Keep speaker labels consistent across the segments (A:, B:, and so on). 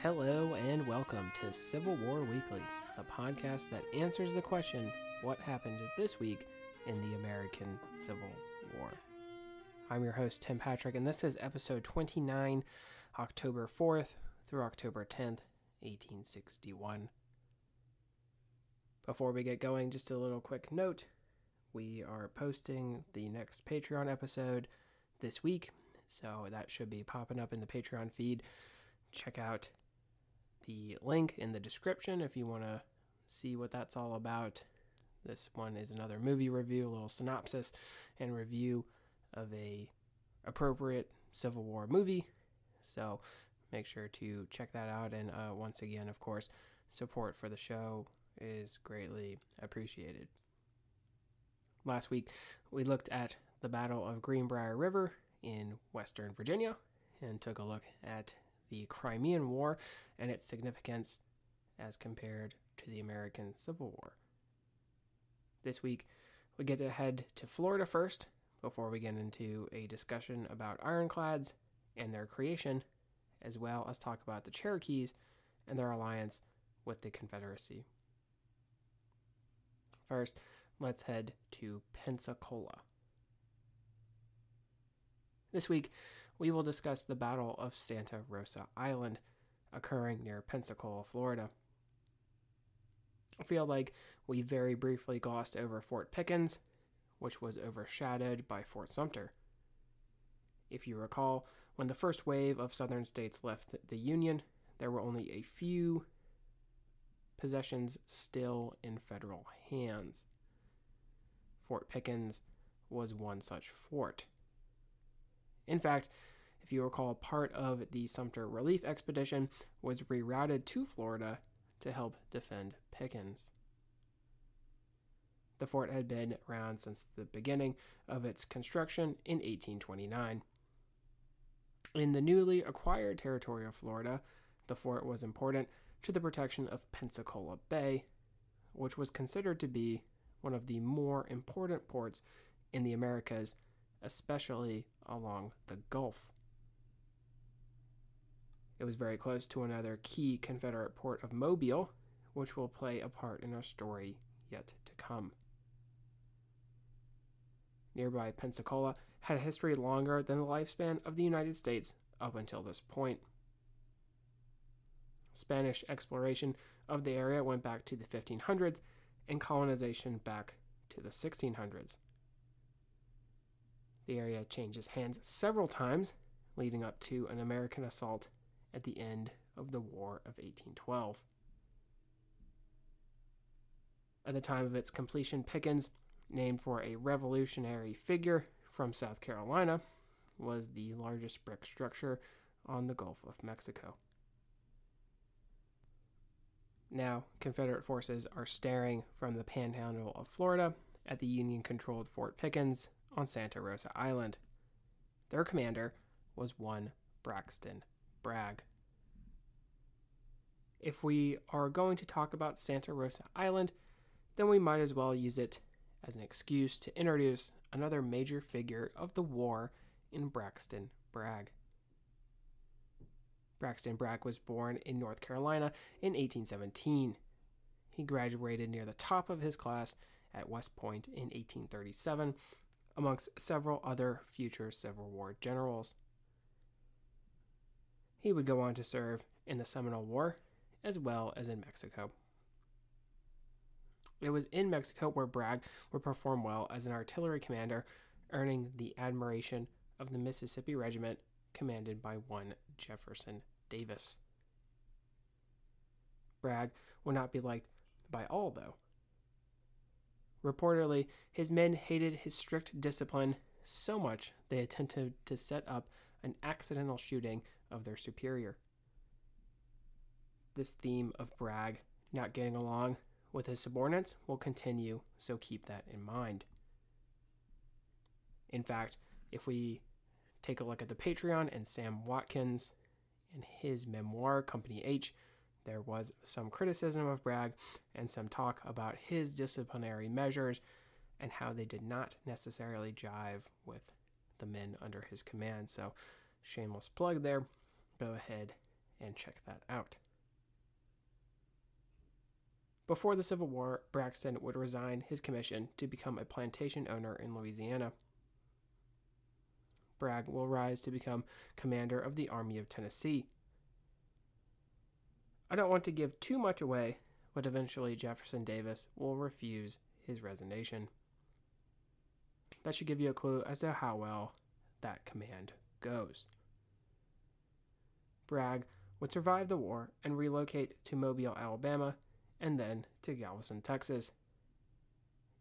A: Hello and welcome to Civil War Weekly, the podcast that answers the question what happened this week in the American Civil War. I'm your host, Tim Patrick, and this is episode 29, October 4th through October 10th, 1861. Before we get going, just a little quick note we are posting the next Patreon episode this week, so that should be popping up in the Patreon feed. Check out the link in the description if you want to see what that's all about. This one is another movie review, a little synopsis and review of a appropriate Civil War movie. So make sure to check that out. And uh, once again, of course, support for the show is greatly appreciated. Last week, we looked at the Battle of Greenbrier River in Western Virginia and took a look at the Crimean War and its significance as compared to the American Civil War. This week, we get to head to Florida first before we get into a discussion about ironclads and their creation, as well as talk about the Cherokees and their alliance with the Confederacy. First, let's head to Pensacola. This week, we will discuss the Battle of Santa Rosa Island, occurring near Pensacola, Florida. I feel like we very briefly glossed over Fort Pickens, which was overshadowed by Fort Sumter. If you recall, when the first wave of southern states left the Union, there were only a few possessions still in federal hands. Fort Pickens was one such fort. In fact, if you recall, part of the Sumter relief expedition was rerouted to Florida to help defend Pickens. The fort had been around since the beginning of its construction in 1829. In the newly acquired territory of Florida, the fort was important to the protection of Pensacola Bay, which was considered to be one of the more important ports in the Americas, especially along the Gulf. It was very close to another key Confederate port of Mobile, which will play a part in our story yet to come. Nearby Pensacola had a history longer than the lifespan of the United States up until this point. Spanish exploration of the area went back to the 1500s and colonization back to the 1600s. The area changes hands several times, leading up to an American assault at the end of the War of 1812. At the time of its completion, Pickens, named for a revolutionary figure from South Carolina, was the largest brick structure on the Gulf of Mexico. Now, Confederate forces are staring from the panhandle of Florida at the Union controlled Fort Pickens on Santa Rosa Island. Their commander was one Braxton Bragg. If we are going to talk about Santa Rosa Island, then we might as well use it as an excuse to introduce another major figure of the war in Braxton Bragg. Braxton Bragg was born in North Carolina in 1817. He graduated near the top of his class at West Point in 1837, amongst several other future Civil War generals. He would go on to serve in the Seminole War as well as in Mexico. It was in Mexico where Bragg would perform well as an artillery commander, earning the admiration of the Mississippi Regiment commanded by one Jefferson Davis. Bragg would not be liked by all, though. Reportedly, his men hated his strict discipline so much they attempted to set up an accidental shooting of their superior. This theme of Bragg not getting along with his subordinates will continue, so keep that in mind. In fact, if we take a look at the Patreon and Sam Watkins and his memoir, Company Aytch, there was some criticism of Bragg and some talk about his disciplinary measures and how they did not necessarily jive with the men under his command. So, shameless plug there. Go ahead and check that out. Before the Civil War, Braxton would resign his commission to become a plantation owner in Louisiana. Bragg will rise to become commander of the Army of Tennessee. I don't want to give too much away, but eventually Jefferson Davis will refuse his resignation. That should give you a clue as to how well that command goes. Bragg would survive the war and relocate to Mobile, Alabama, and then to Galveston, Texas.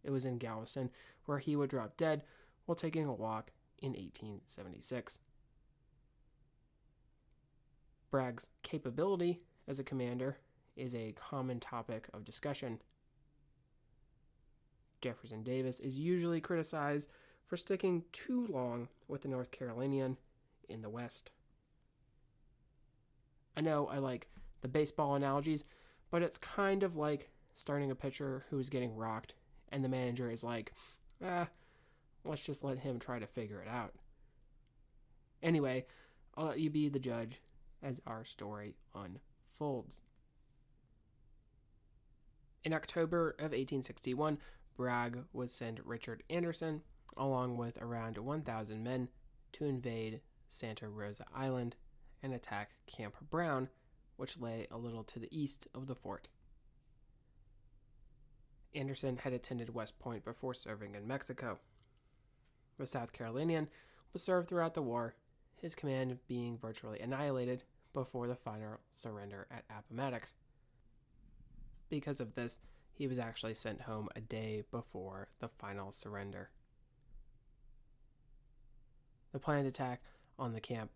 A: It was in Galveston where he would drop dead while taking a walk in 1876. Bragg's capability as a commander is a common topic of discussion. Jefferson Davis is usually criticized for sticking too long with the North Carolinian in the West. I know I like the baseball analogies, but it's kind of like starting a pitcher who's getting rocked, and the manager is like, ah, let's just let him try to figure it out. Anyway, I'll let you be the judge as our story unfolds. In October of 1861, Bragg would send Richard Anderson, along with around 1,000 men, to invade Santa Rosa Island and attack Camp Brown, which lay a little to the east of the fort. Anderson had attended West Point before serving in Mexico. The South Carolinian was served throughout the war, his command being virtually annihilated before the final surrender at Appomattox. Because of this, he was actually sent home a day before the final surrender. The planned attack on the camp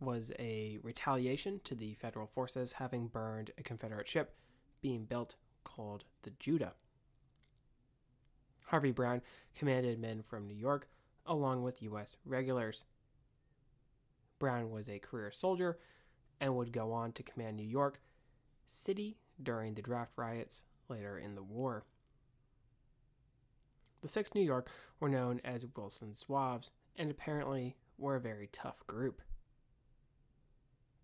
A: was a retaliation to the federal forces having burned a Confederate ship being built called the Judah. Harvey Brown commanded men from New York along with U.S. regulars. Brown was a career soldier and would go on to command New York City during the draft riots later in the war. The 6th New York were known as Wilson Zouaves and apparently were a very tough group.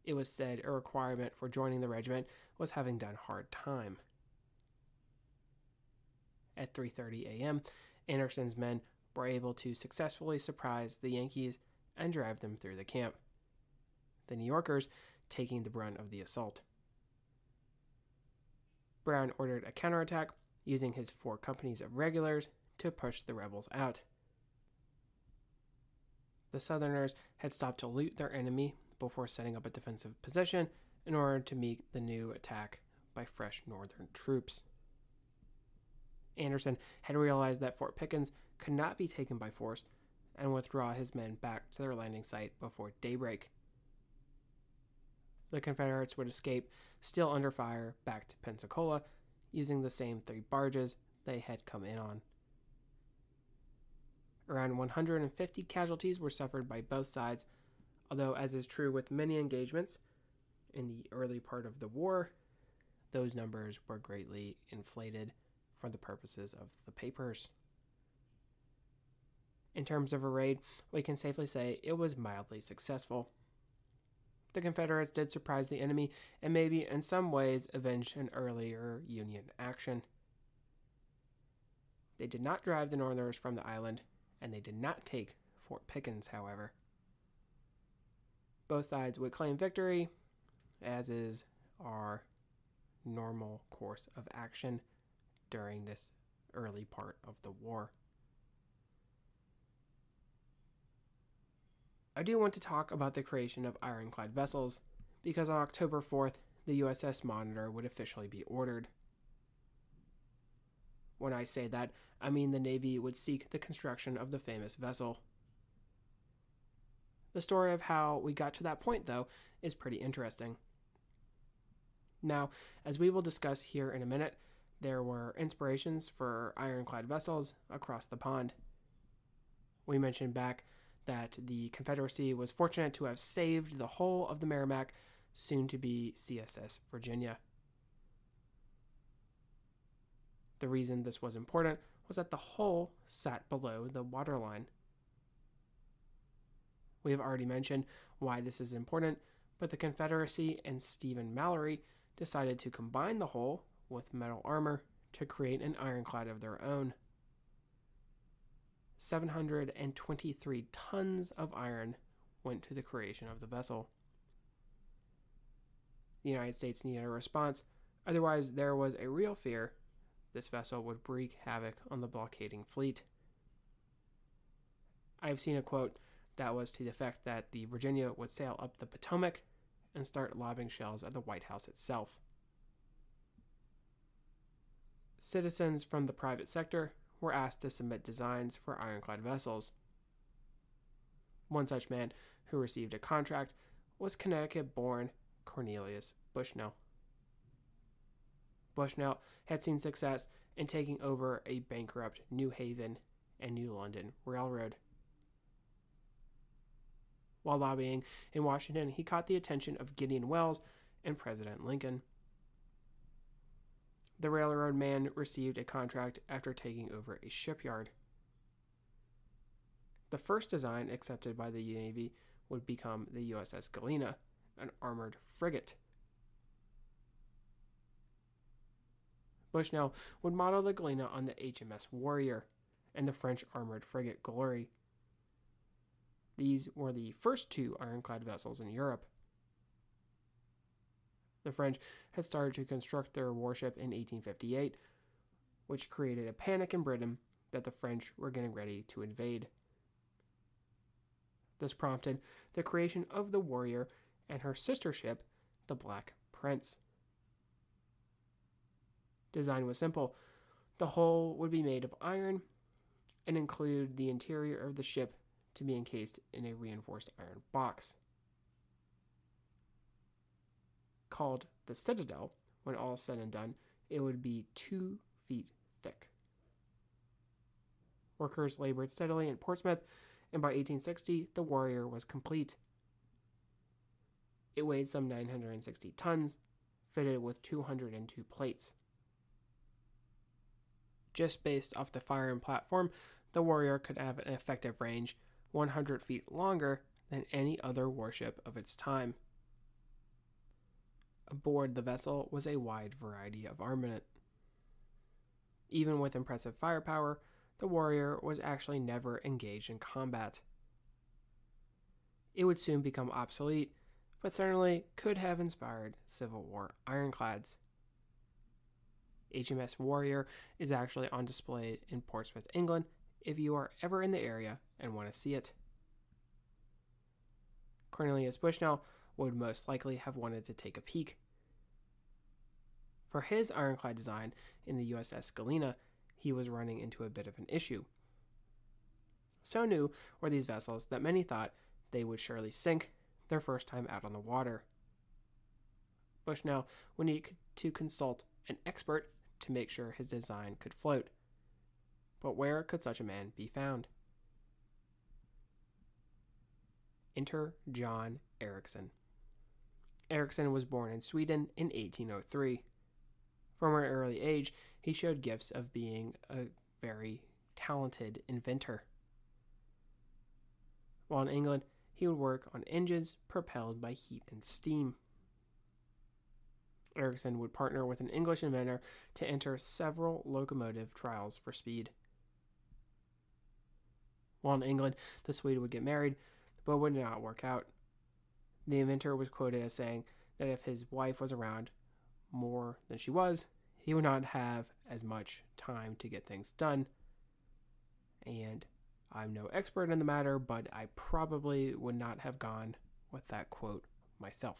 A: It was said a requirement for joining the regiment was having done hard time. At 3:30 a.m., Anderson's men were able to successfully surprise the Yankees and drive them through the camp. The New Yorkers taking the brunt of the assault. Brown ordered a counterattack using his four companies of regulars to push the rebels out. The Southerners had stopped to loot their enemy before setting up a defensive position in order to meet the new attack by fresh Northern troops. Anderson had realized that Fort Pickens could not be taken by force and withdraw his men back to their landing site before daybreak. The Confederates would escape, still under fire, back to Pensacola using the same three barges they had come in on. Around 150 casualties were suffered by both sides, although, as is true with many engagements in the early part of the war, those numbers were greatly inflated for the purposes of the papers. In terms of a raid, we can safely say it was mildly successful. The Confederates did surprise the enemy and maybe in some ways avenge an earlier Union action. They did not drive the Northerners from the island, and they did not take Fort Pickens, however. Both sides would claim victory, as is our normal course of action during this early part of the war. I do want to talk about the creation of ironclad vessels, because on October 4th, the USS Monitor would officially be ordered. When I say that, I mean the Navy would seek the construction of the famous vessel. The story of how we got to that point, though, is pretty interesting. Now, as we will discuss here in a minute, there were inspirations for ironclad vessels across the pond. We mentioned back that the Confederacy was fortunate to have saved the whole of the Merrimac, soon to be CSS Virginia. The reason this was important was that the hull sat below the waterline. We have already mentioned why this is important, but the Confederacy and Stephen Mallory decided to combine the hull with metal armor to create an ironclad of their own. 723 tons of iron went to the creation of the vessel. The United States needed a response, otherwise, there was a real fear this vessel would wreak havoc on the blockading fleet. I have seen a quote that was to the effect that the Virginia would sail up the Potomac and start lobbing shells at the White House itself. Citizens from the private sector were asked to submit designs for ironclad vessels. One such man who received a contract was Connecticut born Cornelius Bushnell. Bushnell had seen success in taking over a bankrupt New Haven and New London Railroad. While lobbying in Washington, he caught the attention of Gideon Welles and President Lincoln. The railroad man received a contract after taking over a shipyard. The first design accepted by the Navy would become the USS Galena, an armored frigate. Bushnell would model the Galena on the HMS Warrior and the French armored frigate Glory. These were the first two ironclad vessels in Europe. The French had started to construct their warship in 1858, which created a panic in Britain that the French were getting ready to invade. This prompted the creation of the Warrior and her sister ship, the Black Prince. Design was simple. The hull would be made of iron and include the interior of the ship to be encased in a reinforced iron box. Called the Citadel, when all said and done, it would be two feet thick. Workers labored steadily in Portsmouth, and by 1860, the Warrior was complete. It weighed some 960 tons, fitted with 202 plates. Just based off the firing platform, the Warrior could have an effective range 100 feet longer than any other warship of its time. Aboard the vessel was a wide variety of armament. Even with impressive firepower, the Warrior was actually never engaged in combat. It would soon become obsolete, but certainly could have inspired Civil War ironclads. HMS Warrior is actually on display in Portsmouth, England, if you are ever in the area and want to see it. Cornelius Bushnell would most likely have wanted to take a peek. For his ironclad design in the USS Galena, he was running into a bit of an issue. So new were these vessels that many thought they would surely sink their first time out on the water. Bushnell would need to consult an expert to make sure his design could float. But where could such a man be found? Enter John Ericsson. Ericsson was born in Sweden in 1803. From an early age, he showed gifts of being a very talented inventor. While in England, he would work on engines propelled by heat and steam. Ericsson would partner with an English inventor to enter several locomotive trials for speed. While in England, the Swede would get married, but would not work out. The inventor was quoted as saying that if his wife was around more than she was, he would not have as much time to get things done. And I'm no expert in the matter, but I probably would not have gone with that quote myself.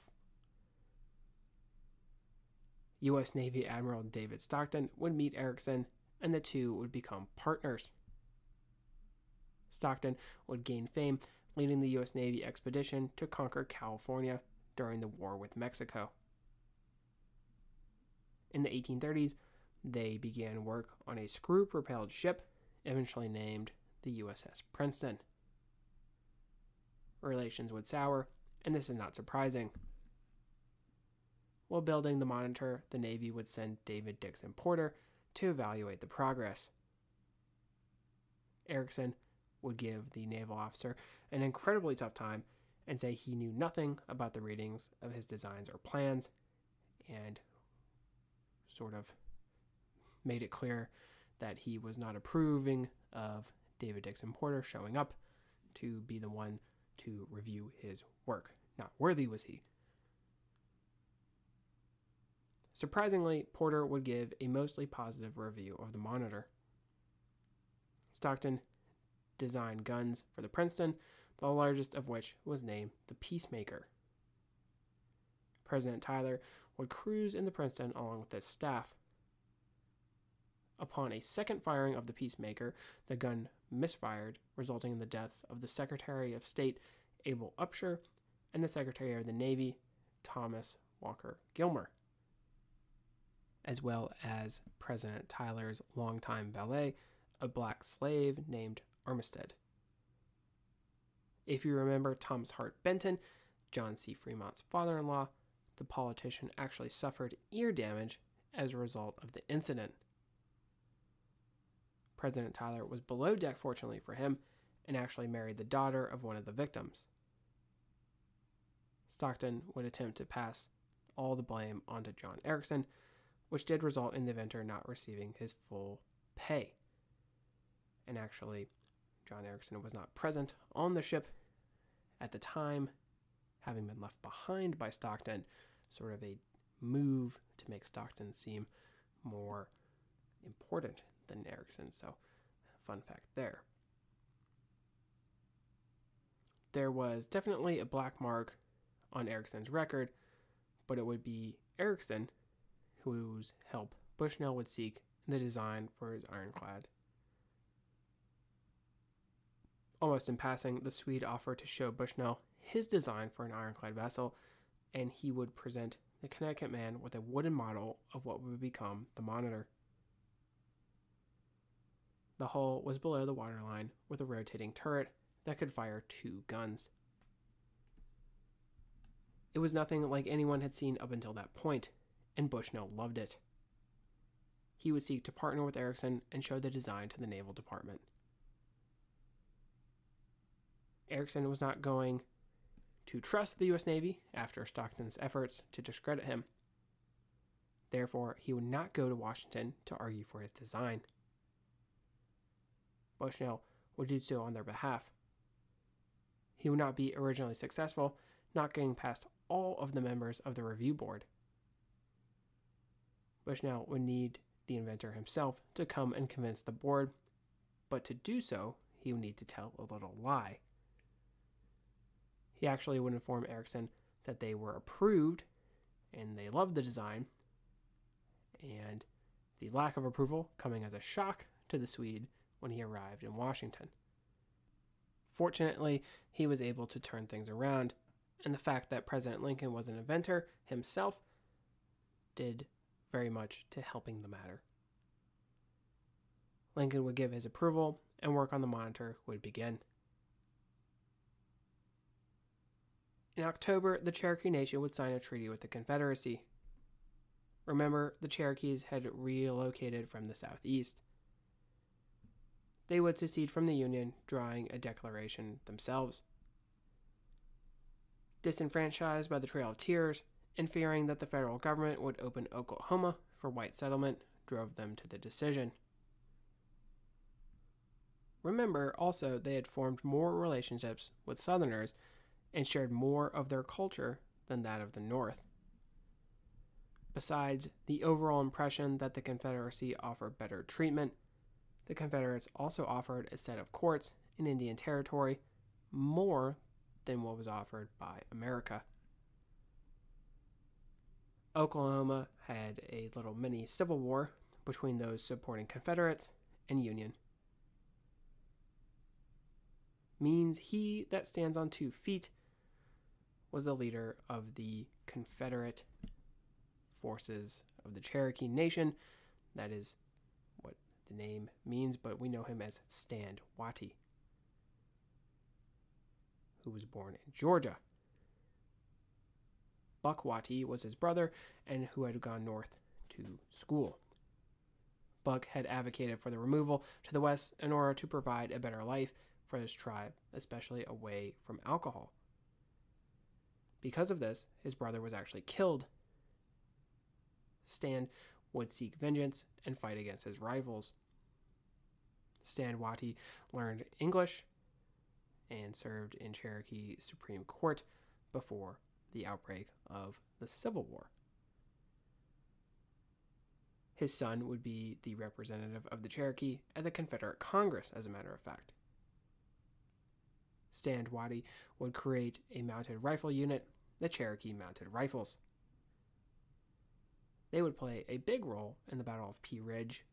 A: U.S. Navy Admiral David Stockton would meet Ericsson, and the two would become partners. Stockton would gain fame leading the U.S. Navy expedition to conquer California during the war with Mexico. In the 1830s, they began work on a screw propelled ship, eventually named the USS Princeton. Relations would sour, and this is not surprising. While building the monitor, the Navy would send David Dixon Porter to evaluate the progress. Ericsson would give the naval officer an incredibly tough time and say he knew nothing about the readings of his designs or plans and sort of made it clear that he was not approving of David Dixon Porter showing up to be the one to review his work. Not worthy was he. Surprisingly, Porter would give a mostly positive review of the monitor. Stockton designed guns for the Princeton, the largest of which was named the Peacemaker. President Tyler would cruise in the Princeton along with his staff. Upon a second firing of the Peacemaker, the gun misfired, resulting in the deaths of the Secretary of State Abel Upshur and the Secretary of the Navy Thomas Walker Gilmer, as well as President Tyler's longtime valet, a black slave named Armistead. If you remember Thomas Hart Benton, John C. Fremont's father in law, the politician actually suffered ear damage as a result of the incident. President Tyler was below deck, fortunately for him, and actually married the daughter of one of the victims. Stockton would attempt to pass all the blame onto John Ericsson, which did result in the inventor not receiving his full pay. And actually, John Ericsson was not present on the ship at the time, having been left behind by Stockton, sort of a move to make Stockton seem more important than Ericsson. So, fun fact there. There was definitely a black mark on Ericsson's record, but it would be Ericsson whose help Bushnell would seek in the design for his ironclad Almost in passing, the Swede offered to show Bushnell his design for an ironclad vessel, and he would present the Connecticut man with a wooden model of what would become the Monitor. The hull was below the waterline with a rotating turret that could fire two guns. It was nothing like anyone had seen up until that point, and Bushnell loved it. He would seek to partner with Ericsson and show the design to the Naval Department. Ericsson was not going to trust the U.S. Navy after Stockton's efforts to discredit him. Therefore, he would not go to Washington to argue for his design. Bushnell would do so on their behalf. He would not be originally successful, not getting past all of the members of the review board. Bushnell would need the inventor himself to come and convince the board, but to do so, he would need to tell a little lie. He actually would inform Ericsson that they were approved and they loved the design, and the lack of approval coming as a shock to the Swede when he arrived in Washington. Fortunately, he was able to turn things around, and the fact that President Lincoln was an inventor himself did very much to helping the matter. Lincoln would give his approval, and work on the monitor would begin. In October, the Cherokee Nation would sign a treaty with the Confederacy. Remember, the Cherokees had relocated from the southeast. They would secede from the Union, drawing a declaration themselves. Disenfranchised by the Trail of Tears, and fearing that the federal government would open Oklahoma for white settlement, drove them to the decision. Remember, also, they had formed more relationships with Southerners and shared more of their culture than that of the North. Besides the overall impression that the Confederacy offered better treatment, the Confederates also offered a set of courts in Indian Territory more than what was offered by America. Oklahoma had a little mini civil war between those supporting Confederates and Union. Means he that stands on two feet was the leader of the Confederate forces of the Cherokee Nation. That is what the name means, but we know him as Stand Watie, who was born in Georgia. Buck Watie was his brother and who had gone north to school. Buck had advocated for the removal to the west in order to provide a better life for his tribe, especially away from alcohol. Because of this, his brother was actually killed. Stan would seek vengeance and fight against his rivals. Stand Watie learned English and served in Cherokee Supreme Court before the outbreak of the Civil War. His son would be the representative of the Cherokee at the Confederate Congress, as a matter of fact. Stand Watie would create a mounted rifle unit, the Cherokee Mounted Rifles. They would play a big role in the Battle of Pea Ridge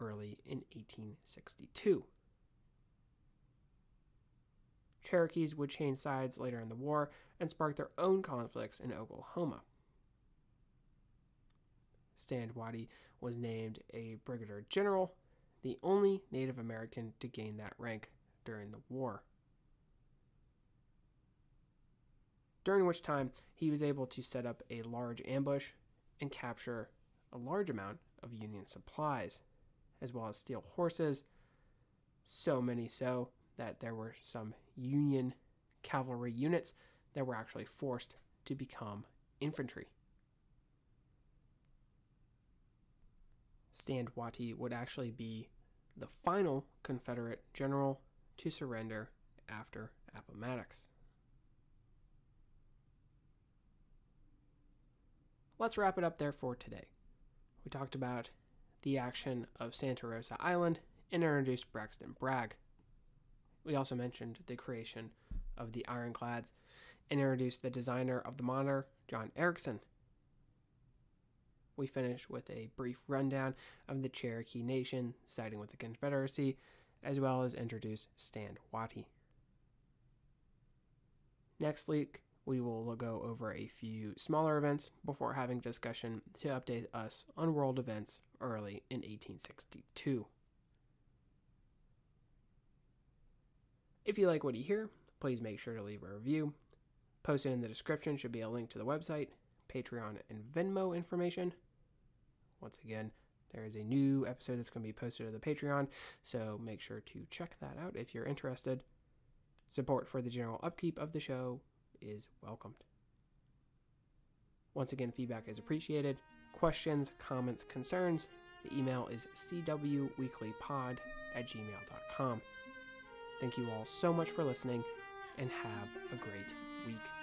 A: early in 1862. Cherokees would change sides later in the war and spark their own conflicts in Oklahoma. Stand Watie was named a brigadier general, the only Native American to gain that rank during the war. During which time he was able to set up a large ambush and capture a large amount of Union supplies, as well as steal horses, so many so that there were some Union cavalry units that were actually forced to become infantry. Stand Watie would actually be the final Confederate general to surrender after Appomattox. Let's wrap it up there for today. We talked about the action of Santa Rosa Island and introduced Braxton Bragg. We also mentioned the creation of the ironclads and introduced the designer of the monitor, John Ericsson, we finished with a brief rundown of the Cherokee Nation siding with the Confederacy, as well as introduce Stand Watie. Next week, we will go over a few smaller events before having discussion to update us on world events early in 1862. If you like what you hear, please make sure to leave a review. Posted in the description should be a link to the website, Patreon, and Venmo information. Once again, there is a new episode that's going to be posted to the Patreon, so make sure to check that out if you're interested. Support for the general upkeep of the show is welcomed. Once again, feedback is appreciated. Questions, comments, concerns, the email is cwweeklypod at gmail.com. Thank you all so much for listening, and have a great week.